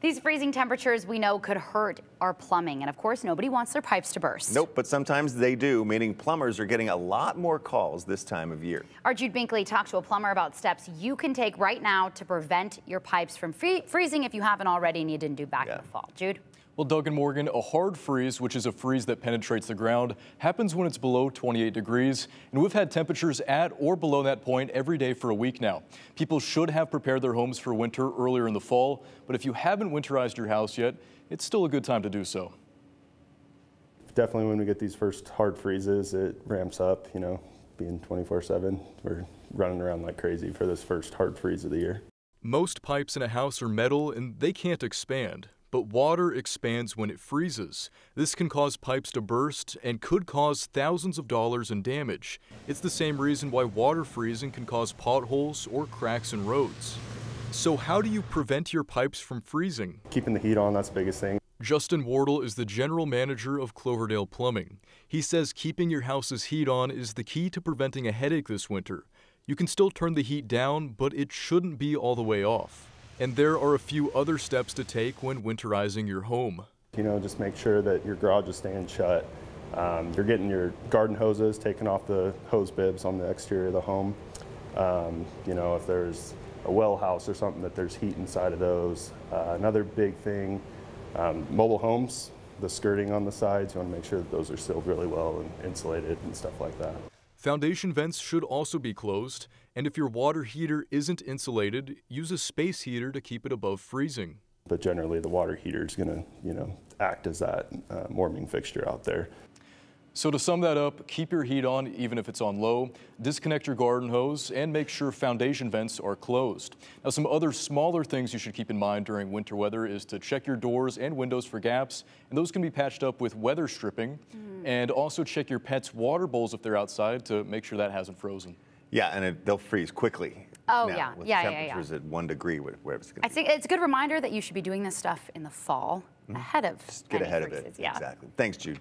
These freezing temperatures we know could hurt our plumbing. And of course, nobody wants their pipes to burst. Nope, but sometimes they do, meaning plumbers are getting a lot more calls this time of year. Our Jude Binkley talked to a plumber about steps you can take right now to prevent your pipes from free freezing if you haven't already and you didn't do back yeah. in the fall. Jude? Well, Doug and Morgan, a hard freeze, which is a freeze that penetrates the ground, happens when it's below 28 degrees. And we've had temperatures at or below that point every day for a week now. People should have prepared their homes for winter earlier in the fall. But if you haven't winterized your house yet, it's still a good time to do so. Definitely when we get these first hard freezes, it ramps up, you know, being 24 7. We're running around like crazy for this first hard freeze of the year. Most pipes in a house are metal and they can't expand but water expands when it freezes. This can cause pipes to burst and could cause thousands of dollars in damage. It's the same reason why water freezing can cause potholes or cracks in roads. So how do you prevent your pipes from freezing? Keeping the heat on, that's the biggest thing. Justin Wardle is the general manager of Cloverdale Plumbing. He says keeping your house's heat on is the key to preventing a headache this winter. You can still turn the heat down, but it shouldn't be all the way off. And there are a few other steps to take when winterizing your home. You know, just make sure that your garage is staying shut. Um, you're getting your garden hoses, taking off the hose bibs on the exterior of the home. Um, you know, if there's a well house or something, that there's heat inside of those. Uh, another big thing, um, mobile homes, the skirting on the sides, you want to make sure that those are sealed really well and insulated and stuff like that. Foundation vents should also be closed, and if your water heater isn't insulated, use a space heater to keep it above freezing. But generally the water heater is going to, you know, act as that uh, warming fixture out there. So to sum that up, keep your heat on even if it's on low, disconnect your garden hose, and make sure foundation vents are closed. Now some other smaller things you should keep in mind during winter weather is to check your doors and windows for gaps, and those can be patched up with weather stripping, mm. and also check your pet's water bowls if they're outside to make sure that hasn't frozen. Yeah, and it, they'll freeze quickly. Oh, now, yeah. With yeah, temperatures yeah, yeah. at one degree, where it's going to. I think it's a good reminder that you should be doing this stuff in the fall mm -hmm. ahead of Just get ahead freezes. of it. Yeah. Exactly. Thanks, Jude.